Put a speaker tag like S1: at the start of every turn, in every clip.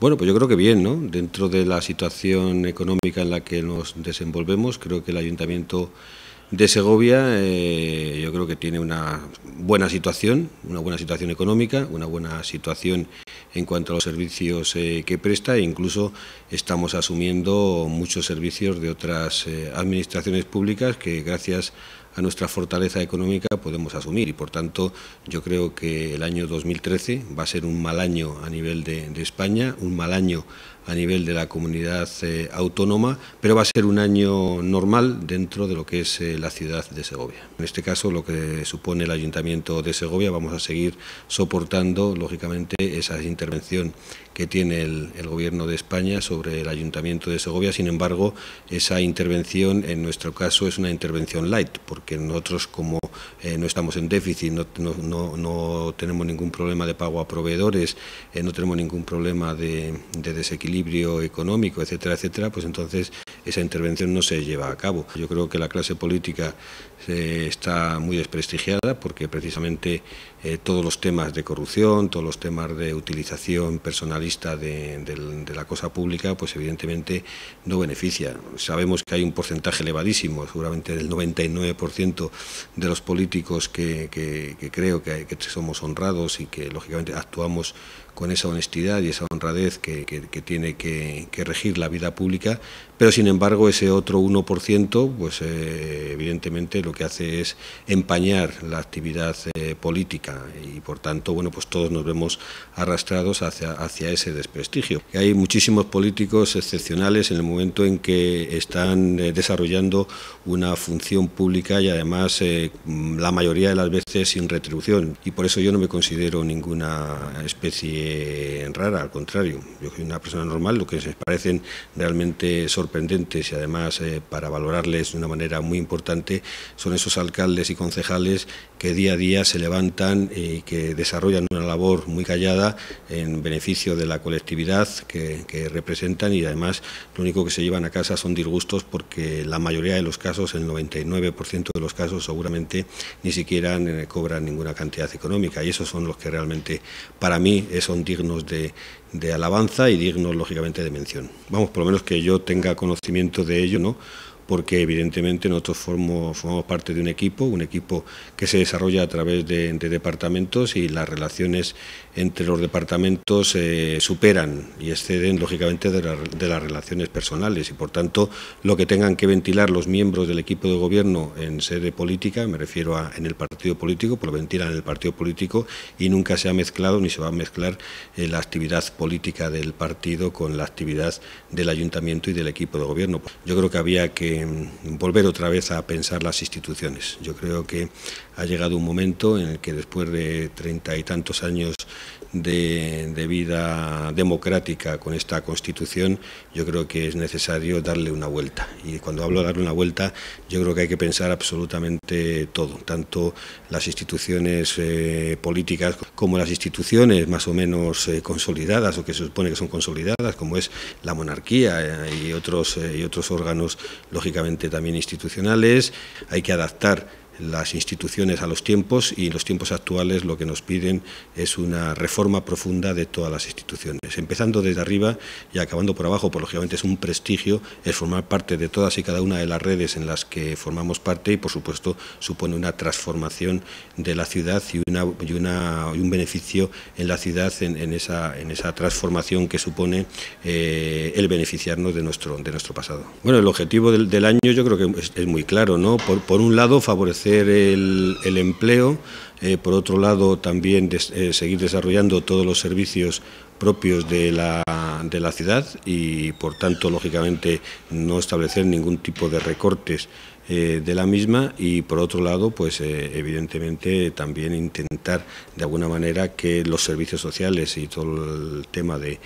S1: Bueno, pues yo creo que bien, ¿no? Dentro de la situación económica en la que nos desenvolvemos, creo que el Ayuntamiento de Segovia eh, yo creo que tiene una buena situación, una buena situación económica, una buena situación en cuanto a los servicios eh, que presta e incluso estamos asumiendo muchos servicios de otras eh, administraciones públicas que gracias a nuestra fortaleza económica podemos asumir y por tanto yo creo que el año 2013 va a ser un mal año a nivel de, España, un mal año a nivel de la comunidad eh, autónoma, pero va a ser un año normal dentro de lo que es eh, la ciudad de Segovia. En este caso, lo que supone el Ayuntamiento de Segovia, vamos a seguir soportando, lógicamente, esa intervención que tiene el, el, Gobierno de España sobre el Ayuntamiento de Segovia. Sin embargo, esa intervención, en nuestro caso, es una intervención light, porque nosotros, como eh, no estamos en déficit, no, no, no, tenemos ningún problema de pago a proveedores, eh, no tenemos ningún problema de desequilibrio económico, etcétera, etcétera, pues entonces esa intervención no se lleva a cabo. Yo creo que la clase política está muy desprestigiada porque precisamente eh, todos los temas de corrupción, todos los temas de utilización personalista de, la cosa pública, pues evidentemente no beneficia. Sabemos que hay un porcentaje elevadísimo, seguramente del 99% de los políticos que, creo que, que somos honrados y que lógicamente actuamos con esa honestidad y esa honradez que, tiene que, regir la vida pública, pero sin embargo ese otro 1%, pues eh, evidentemente lo que hace es empañar la actividad eh, política y por tanto, bueno, pues todos nos vemos arrastrados hacia, ese desprestigio. hay muchísimos políticos excepcionales en el momento en que están eh, desarrollando una función pública y además la mayoría de las veces sin retribución. Y por eso yo no me considero ninguna especie rara, al contrario, yo soy una persona normal, lo que se parecen realmente sorprendentes y además eh, para valorarles de una manera muy importante son esos alcaldes y concejales que día a día se levantan y que desarrollan una labor muy callada en beneficio de la colectividad que, representan y además lo único que se llevan a casa son disgustos porque la mayoría de los casos, el 99% de los casos seguramente ni siquiera eh, cobran ninguna cantidad económica y esos son los que realmente para mí son dignos de, de alabanza y dignos, lógicamente, de mención. Vamos, por lo menos que yo tenga conocimiento de ello, ¿no? Porque evidentemente nosotros formamos, parte de un equipo, un equipo que se desarrolla a través de, departamentos y las relaciones entre los departamentos eh, superan y exceden lógicamente de, las relaciones personales y por tanto lo que tengan que ventilar los miembros del equipo de gobierno en sede política, me refiero a en el partido político, pues lo ventilan en el partido político y nunca se ha mezclado ni se va a mezclar eh, la actividad política del partido con la actividad del ayuntamiento y del equipo de gobierno. Yo creo que había que volver otra vez a pensar las instituciones. Yo creo que ha llegado un momento en el que después de treinta y tantos años de, vida democrática con esta Constitución, yo creo que es necesario darle una vuelta. Y cuando hablo de darle una vuelta, yo creo que hay que pensar absolutamente todo, tanto las instituciones eh, políticas como las instituciones más o menos eh, consolidadas o que se supone que son consolidadas, como es la monarquía eh, y, otros, y otros órganos, lógicamente también institucionales. Hay que adaptar las instituciones a los tiempos y los tiempos actuales lo que nos piden es una reforma profunda de todas las instituciones, empezando desde arriba y acabando por abajo, por lógicamente es un prestigio el formar parte de todas y cada una de las redes en las que formamos parte y por supuesto supone una transformación de la ciudad y, una, y, una, y un beneficio en la ciudad en, esa, en esa transformación que supone eh, el beneficiarnos de nuestro, de nuestro pasado. Bueno, el objetivo del, del año yo creo que es, es muy claro, ¿no? Por, por un lado favorecer el, empleo, eh, por otro lado también eh, seguir desarrollando todos los servicios propios de la, de la ciudad y por tanto lógicamente no establecer ningún tipo de recortes eh, de la misma y por otro lado pues evidentemente también intentar de alguna manera que los servicios sociales y todo el tema de,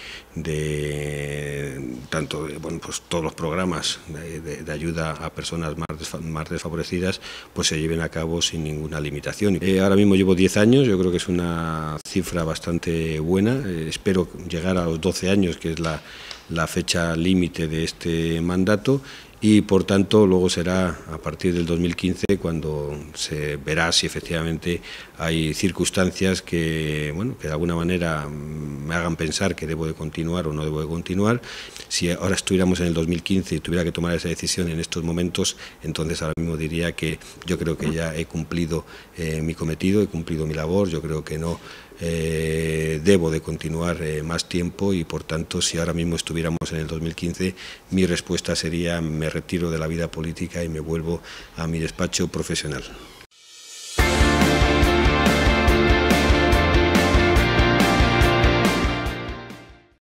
S1: tanto bueno pues todos los programas de, ayuda a personas más, más desfavorecidas pues se lleven a cabo sin ninguna limitación. Eh, ahora mismo llevo 10 años, yo creo que es una cifra bastante buena, eh, espero llegar a los 12 años que es la, la fecha límite de este mandato y por tanto luego será a partir del 2015 cuando se verá si efectivamente hay circunstancias que, bueno, que de alguna manera me hagan pensar que debo de continuar o no debo de continuar. Si ahora estuviéramos en el 2015 y tuviera que tomar esa decisión en estos momentos, entonces ahora mismo diría que yo creo que ya he cumplido eh, mi cometido, he cumplido mi labor, yo creo que no eh, debo de continuar eh, más tiempo y por tanto si ahora mismo estuviéramos en el 2015 mi respuesta sería me retiro de la vida política y me vuelvo a mi despacho profesional.